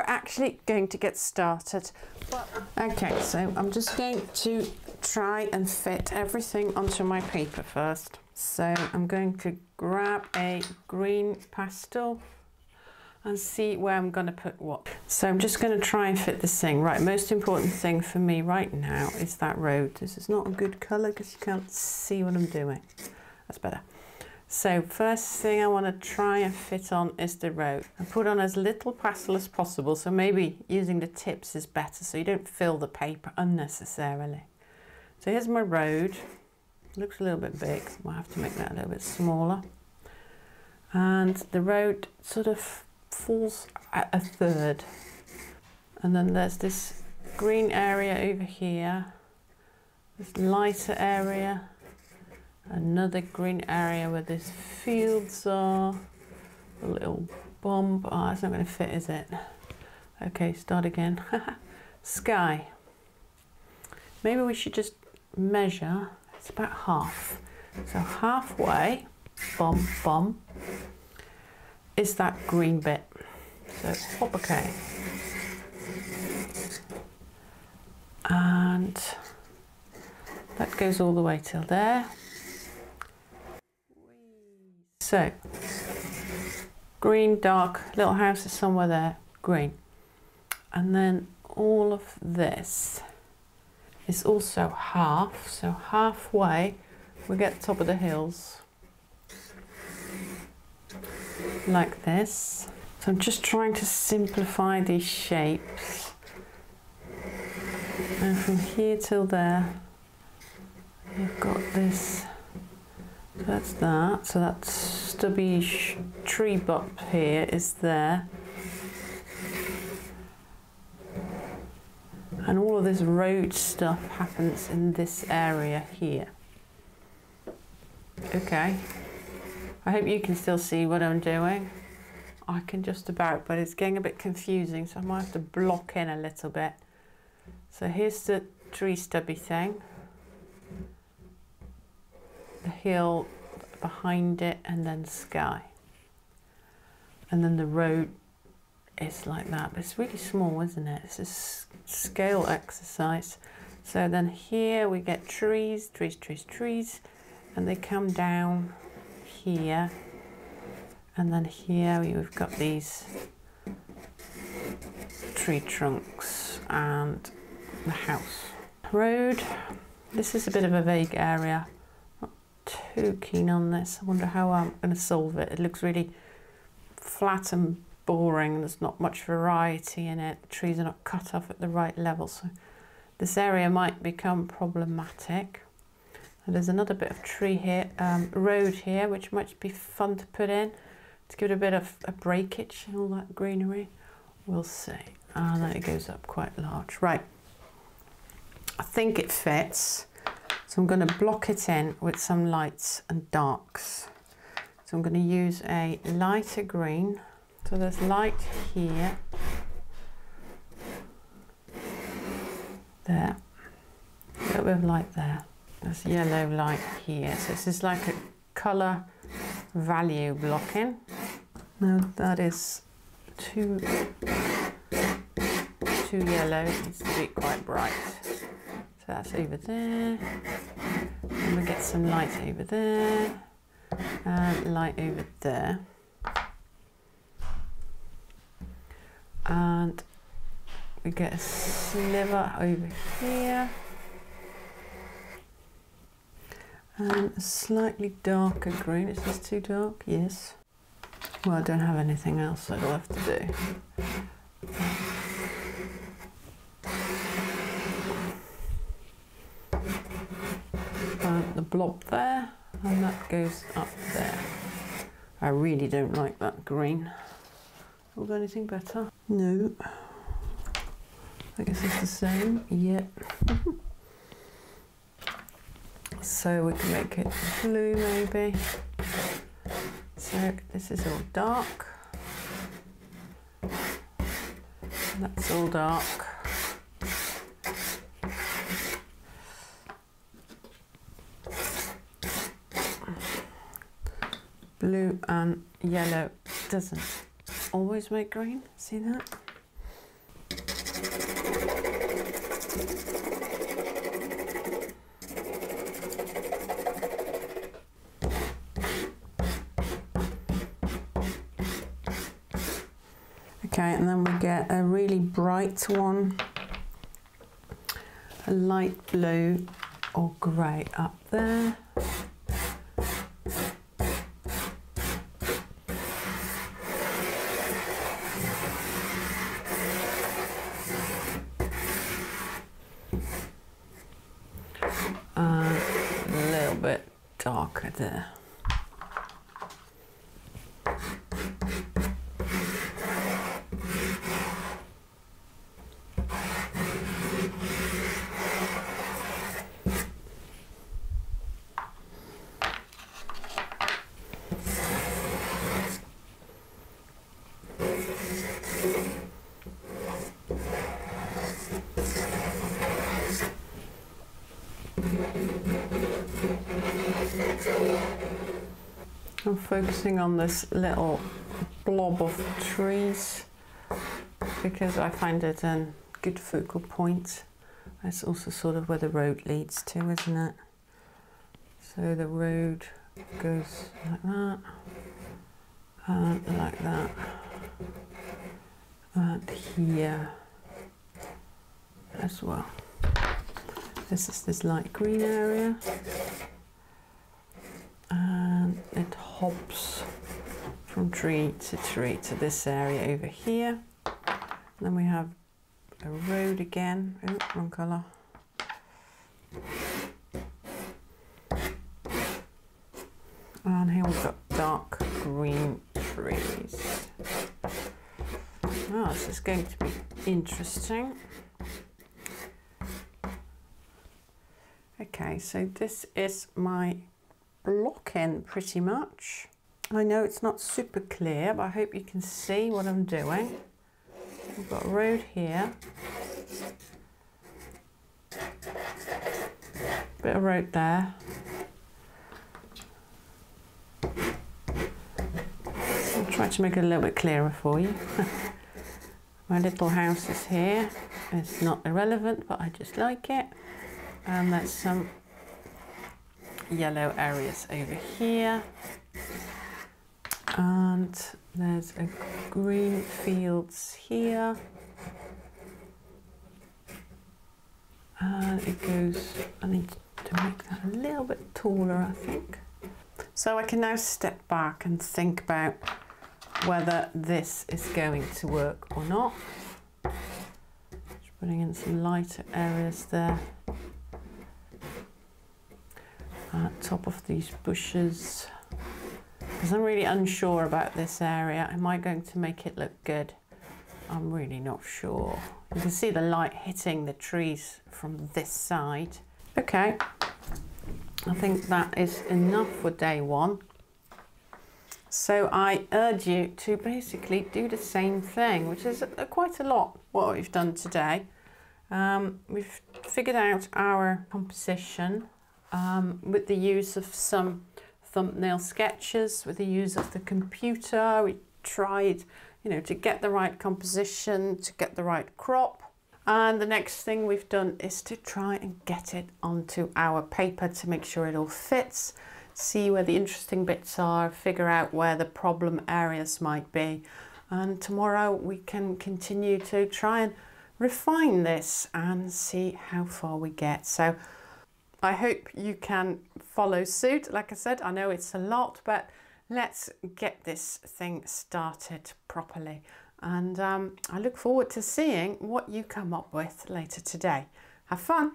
We're actually going to get started. Okay, so I'm just going to try and fit everything onto my paper first. So I'm going to grab a green pastel and see where I'm going to put what. So I'm just going to try and fit this thing. Right, most important thing for me right now is that road. This is not a good colour because you can't see what I'm doing. That's better. So first thing I want to try and fit on is the road. I put on as little pastel as possible, so maybe using the tips is better so you don't fill the paper unnecessarily. So here's my road. Looks a little bit big, I'll have to make that a little bit smaller. And the road sort of falls at a third. And then there's this green area over here, this lighter area, another green area where these fields are, a little bump. Oh, it's not going to fit, is it? Okay, start again. Sky. Maybe we should just measure. It's about half. So halfway, bum, bum, is that green bit. So a K. And that goes all the way till there. So, green, dark, little house is somewhere there, green. And then all of this is also half, so halfway we get top of the hills like this. So I'm just trying to simplify these shapes. And from here till there, you've got this, so that's that. So that stubby tree bump here is there. And all of this road stuff happens in this area here. Okay. I hope you can still see what I'm doing. I can just about, but it's getting a bit confusing, so I might have to block in a little bit. So here's the tree stubby thing. The hill behind it and then sky. And then the road is like that, but it's really small, isn't it? It's a scale exercise. So then here we get trees, trees, trees, trees, and they come down here and then here we've got these tree trunks and the house. Road, this is a bit of a vague area. Too keen on this. I wonder how I'm going to solve it. It looks really flat and boring. There's not much variety in it. The trees are not cut off at the right level. So this area might become problematic. And there's another bit of tree here, um, road here, which might be fun to put in to give it a bit of a breakage and all that greenery. We'll see. And then it goes up quite large. Right, I think it fits. So I'm going to block it in with some lights and darks. So I'm going to use a lighter green. So there's light here. There. A little bit of light there. There's yellow light here. So this is like a colour value blocking. Now that is too, too yellow, it needs to be quite bright. That's over there. And we get some light over there and light over there. And we get a sliver over here. And a slightly darker green. Is this too dark? Yes. Well, I don't have anything else I'd love to do. And the blob there, and that goes up there. I really don't like that green. Have got anything better? No. I guess it's the same. Yep. so we can make it blue maybe. So this is all dark. That's all dark. Blue and yellow doesn't always make green. See that? Okay, and then we get a really bright one, a light blue or grey up there. A little bit darker there. I'm focusing on this little blob of trees because I find it a good focal point. It's also sort of where the road leads to, isn't it? So the road goes like that, and like that, and here as well. This is this light green area hops from tree to tree to this area over here. And then we have a road again. Oh, wrong colour. And here we've got dark green trees. Oh, this is going to be interesting. Okay, so this is my blocking pretty much. I know it's not super clear, but I hope you can see what I'm doing. We've got a road here. Bit of road there. I'll try to make it a little bit clearer for you. My little house is here. It's not irrelevant, but I just like it. And there's some yellow areas over here. And there's a green fields here. And it goes, I need to make that a little bit taller, I think. So I can now step back and think about whether this is going to work or not. Just putting in some lighter areas there at top of these bushes because I'm really unsure about this area. Am I going to make it look good? I'm really not sure. You can see the light hitting the trees from this side. Okay, I think that is enough for day one. So I urge you to basically do the same thing, which is quite a lot what we've done today. Um, we've figured out our composition um, with the use of some thumbnail sketches, with the use of the computer. We tried, you know, to get the right composition, to get the right crop. And the next thing we've done is to try and get it onto our paper to make sure it all fits, see where the interesting bits are, figure out where the problem areas might be. And tomorrow we can continue to try and refine this and see how far we get. So I hope you can follow suit. Like I said, I know it's a lot, but let's get this thing started properly. And um, I look forward to seeing what you come up with later today. Have fun!